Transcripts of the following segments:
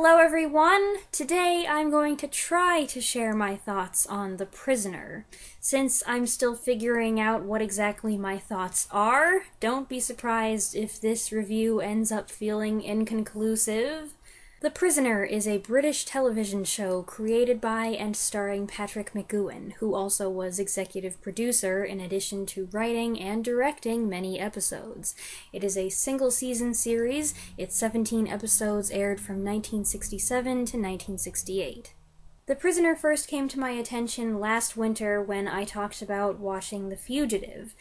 Hello, everyone! Today I'm going to try to share my thoughts on The Prisoner. Since I'm still figuring out what exactly my thoughts are, don't be surprised if this review ends up feeling inconclusive. The Prisoner is a British television show created by and starring Patrick McGoohan, who also was executive producer in addition to writing and directing many episodes. It is a single season series, its 17 episodes aired from 1967 to 1968. The Prisoner first came to my attention last winter when I talked about watching The Fugitive.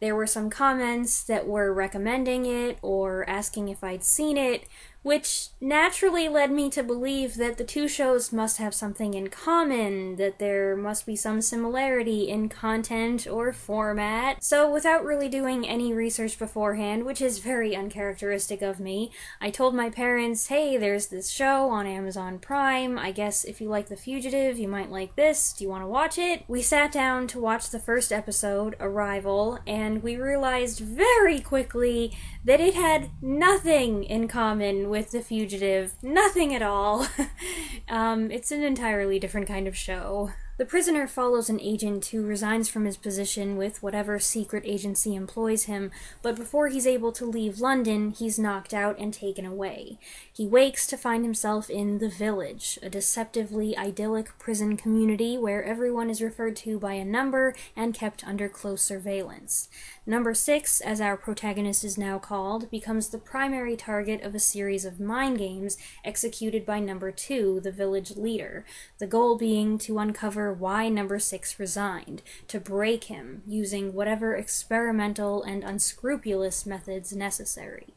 There were some comments that were recommending it or asking if I'd seen it, which naturally led me to believe that the two shows must have something in common, that there must be some similarity in content or format. So, without really doing any research beforehand, which is very uncharacteristic of me, I told my parents, hey, there's this show on Amazon Prime. I guess if you like The Fugitive, you might like this. Do you want to watch it? We sat down to watch the first episode, Arrival, and we realized very quickly that it had nothing in common with The Fugitive. Nothing at all. um, it's an entirely different kind of show. The prisoner follows an agent who resigns from his position with whatever secret agency employs him, but before he's able to leave London, he's knocked out and taken away. He wakes to find himself in the village, a deceptively idyllic prison community where everyone is referred to by a number and kept under close surveillance. Number six, as our protagonist is now called, becomes the primary target of a series of mind games executed by number two, the village leader, the goal being to uncover why number six resigned, to break him, using whatever experimental and unscrupulous methods necessary.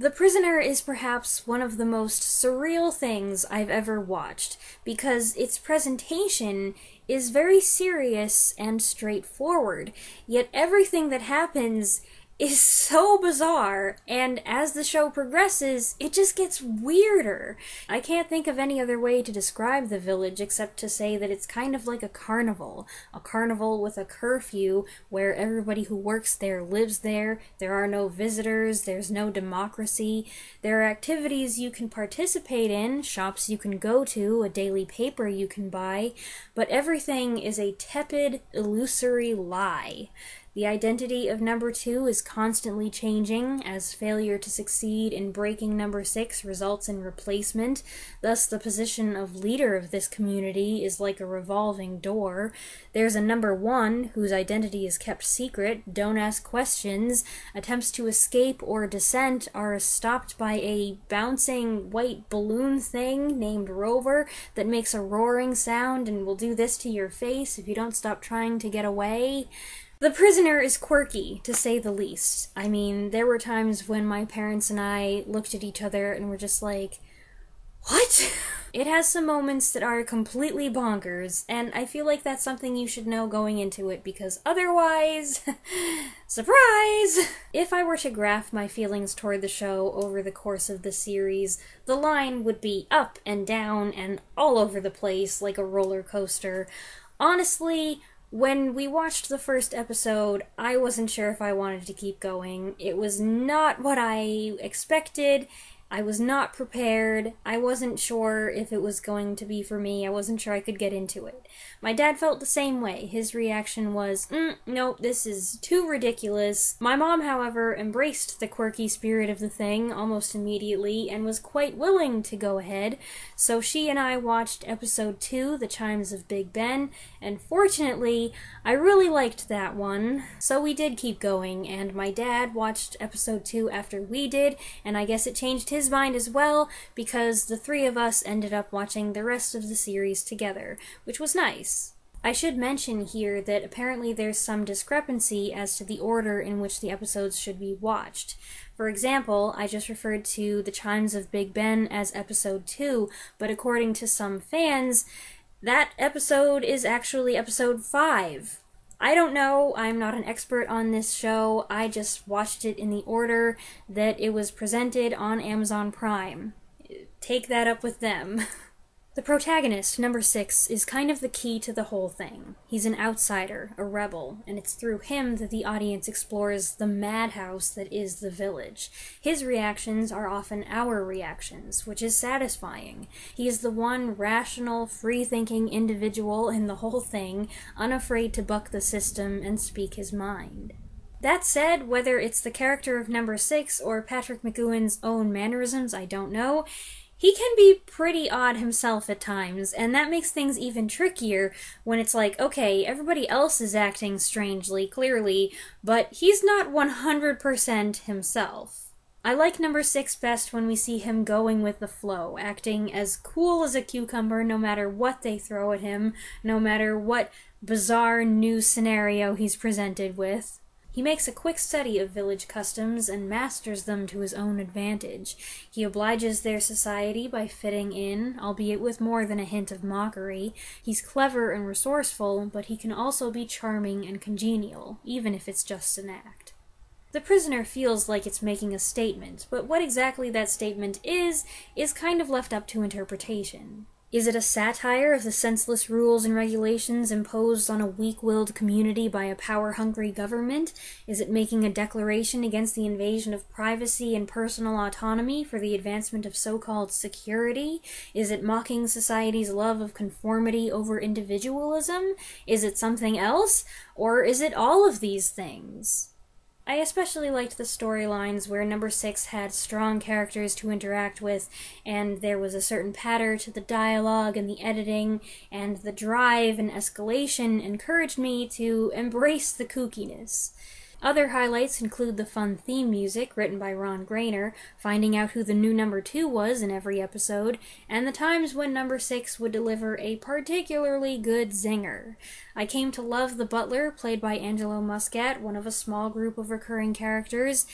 The Prisoner is perhaps one of the most surreal things I've ever watched because its presentation is very serious and straightforward, yet everything that happens is so bizarre, and as the show progresses, it just gets weirder. I can't think of any other way to describe the village except to say that it's kind of like a carnival. A carnival with a curfew where everybody who works there lives there, there are no visitors, there's no democracy, there are activities you can participate in, shops you can go to, a daily paper you can buy, but everything is a tepid, illusory lie. The identity of number two is constantly changing, as failure to succeed in breaking number six results in replacement. Thus, the position of leader of this community is like a revolving door. There's a number one, whose identity is kept secret, don't ask questions. Attempts to escape or dissent are stopped by a bouncing white balloon thing named Rover that makes a roaring sound and will do this to your face if you don't stop trying to get away. The prisoner is quirky, to say the least. I mean, there were times when my parents and I looked at each other and were just like, what? It has some moments that are completely bonkers, and I feel like that's something you should know going into it because otherwise, surprise! If I were to graph my feelings toward the show over the course of the series, the line would be up and down and all over the place like a roller coaster. Honestly, when we watched the first episode, I wasn't sure if I wanted to keep going. It was not what I expected, I was not prepared. I wasn't sure if it was going to be for me. I wasn't sure I could get into it. My dad felt the same way. His reaction was, mm, nope, this is too ridiculous. My mom, however, embraced the quirky spirit of the thing almost immediately and was quite willing to go ahead. So she and I watched episode 2, The Chimes of Big Ben, and fortunately, I really liked that one. So we did keep going, and my dad watched episode 2 after we did, and I guess it changed his his mind as well because the three of us ended up watching the rest of the series together, which was nice. I should mention here that apparently there's some discrepancy as to the order in which the episodes should be watched. For example, I just referred to The Chimes of Big Ben as episode 2, but according to some fans, that episode is actually episode 5. I don't know. I'm not an expert on this show. I just watched it in the order that it was presented on Amazon Prime. Take that up with them. The protagonist, number six, is kind of the key to the whole thing. He's an outsider, a rebel, and it's through him that the audience explores the madhouse that is the village. His reactions are often our reactions, which is satisfying. He is the one rational, free thinking individual in the whole thing, unafraid to buck the system and speak his mind. That said, whether it's the character of number six or Patrick McGoohan's own mannerisms, I don't know he can be pretty odd himself at times, and that makes things even trickier when it's like, okay, everybody else is acting strangely, clearly, but he's not 100% himself. I like number six best when we see him going with the flow, acting as cool as a cucumber no matter what they throw at him, no matter what bizarre new scenario he's presented with. He makes a quick study of village customs and masters them to his own advantage. He obliges their society by fitting in, albeit with more than a hint of mockery. He's clever and resourceful, but he can also be charming and congenial, even if it's just an act. The prisoner feels like it's making a statement, but what exactly that statement is, is kind of left up to interpretation. Is it a satire of the senseless rules and regulations imposed on a weak willed community by a power hungry government? Is it making a declaration against the invasion of privacy and personal autonomy for the advancement of so called security? Is it mocking society's love of conformity over individualism? Is it something else? Or is it all of these things? I especially liked the storylines where number six had strong characters to interact with, and there was a certain patter to the dialogue and the editing, and the drive and escalation encouraged me to embrace the kookiness. Other highlights include the fun theme music written by Ron Grainer, finding out who the new number two was in every episode, and the times when number six would deliver a particularly good zinger. I came to love the butler, played by Angelo Muscat, one of a small group of recurring characters,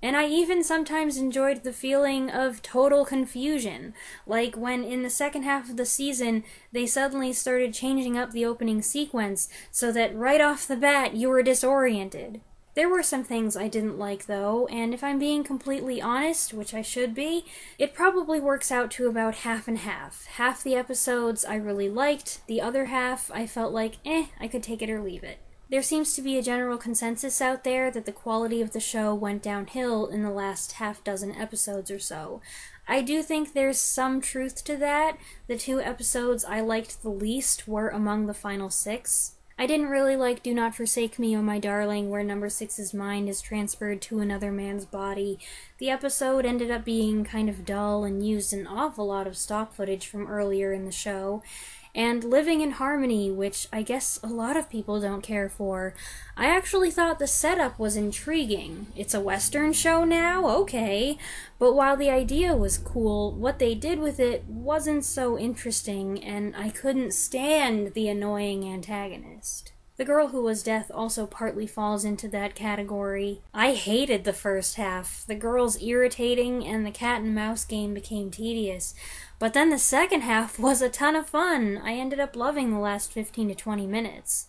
and I even sometimes enjoyed the feeling of total confusion, like when in the second half of the season they suddenly started changing up the opening sequence so that right off the bat you were disoriented. There were some things I didn't like, though, and if I'm being completely honest, which I should be, it probably works out to about half and half. Half the episodes I really liked, the other half I felt like, eh, I could take it or leave it. There seems to be a general consensus out there that the quality of the show went downhill in the last half dozen episodes or so. I do think there's some truth to that. The two episodes I liked the least were among the final six. I didn't really like Do Not Forsake Me, Oh My Darling, where number six's mind is transferred to another man's body. The episode ended up being kind of dull and used an awful lot of stock footage from earlier in the show and Living in Harmony, which I guess a lot of people don't care for. I actually thought the setup was intriguing. It's a Western show now? Okay. But while the idea was cool, what they did with it wasn't so interesting, and I couldn't stand the annoying antagonist. The Girl Who Was Death also partly falls into that category. I hated the first half. The girl's irritating, and the cat and mouse game became tedious. But then the second half was a ton of fun. I ended up loving the last 15 to 20 minutes.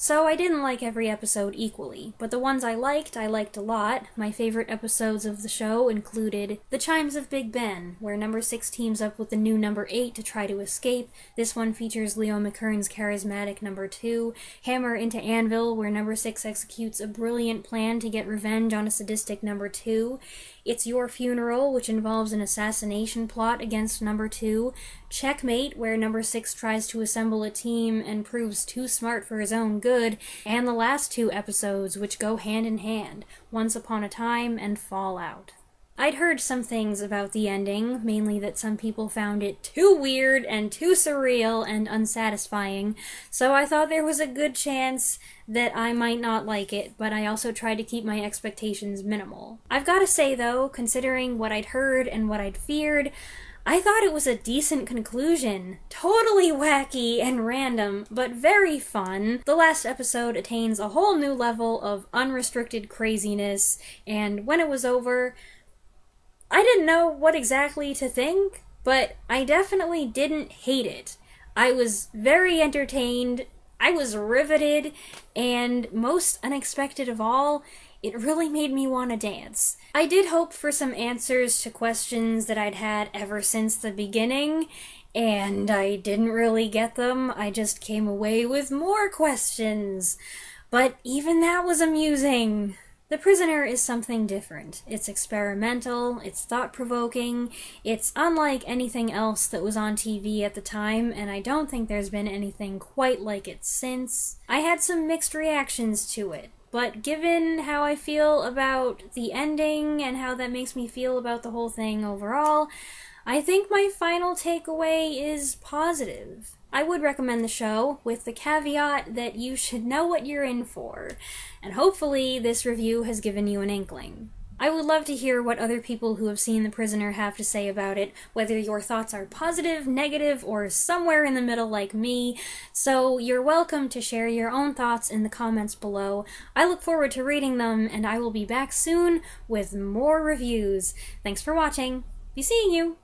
So I didn't like every episode equally, but the ones I liked, I liked a lot. My favorite episodes of the show included The Chimes of Big Ben, where number 6 teams up with the new number 8 to try to escape. This one features Leo McKern's charismatic number 2. Hammer into Anvil, where number 6 executes a brilliant plan to get revenge on a sadistic number 2. It's Your Funeral, which involves an assassination plot against number 2. Checkmate, where number 6 tries to assemble a team and proves too smart for his own good, and the last two episodes, which go hand in hand Once Upon a Time and Fallout. I'd heard some things about the ending, mainly that some people found it too weird and too surreal and unsatisfying, so I thought there was a good chance that I might not like it, but I also tried to keep my expectations minimal. I've gotta say though, considering what I'd heard and what I'd feared, I thought it was a decent conclusion. Totally wacky and random, but very fun. The last episode attains a whole new level of unrestricted craziness, and when it was over, I didn't know what exactly to think, but I definitely didn't hate it. I was very entertained, I was riveted, and most unexpected of all, it really made me want to dance. I did hope for some answers to questions that I'd had ever since the beginning, and I didn't really get them. I just came away with more questions. But even that was amusing. The Prisoner is something different. It's experimental, it's thought provoking, it's unlike anything else that was on TV at the time, and I don't think there's been anything quite like it since. I had some mixed reactions to it, but given how I feel about the ending and how that makes me feel about the whole thing overall, I think my final takeaway is positive. I would recommend the show, with the caveat that you should know what you're in for, and hopefully this review has given you an inkling. I would love to hear what other people who have seen The Prisoner have to say about it, whether your thoughts are positive, negative, or somewhere in the middle like me. So you're welcome to share your own thoughts in the comments below. I look forward to reading them, and I will be back soon with more reviews. Thanks for watching. Be seeing you!